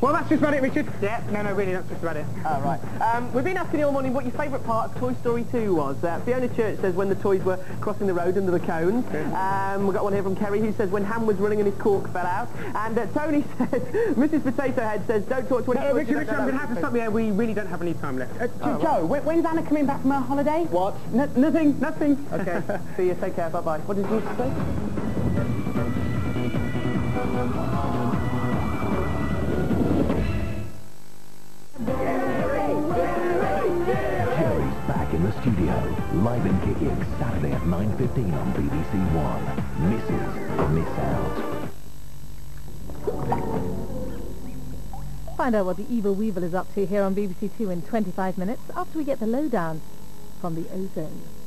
Well, that's just about it, Richard. Yeah, no, no, really, that's just about it. Oh, right. Um, we've been asking you all morning what your favourite part of Toy Story 2 was. Uh, Fiona Church says when the toys were crossing the road under the cones. Um, we've got one here from Kerry who says when Hamm was running and his cork fell out. And uh, Tony says, Mrs Potato Head says, don't talk to No, anyone. Richard, Richard, I'm going to have to stop you there. We really don't have any time left. Uh, Oh, Joe, when, when's Anna coming back from her holiday? What? N- nothing, nothing. Okay, see you, take care, bye-bye. What did you say? Back in the studio. Live and kicking Saturday at 9.15 on BBC One. Misses, miss out. Find out what the evil Weevil is up to here on BBC Two in 25 minutes after we get the lowdown from the O-Zone.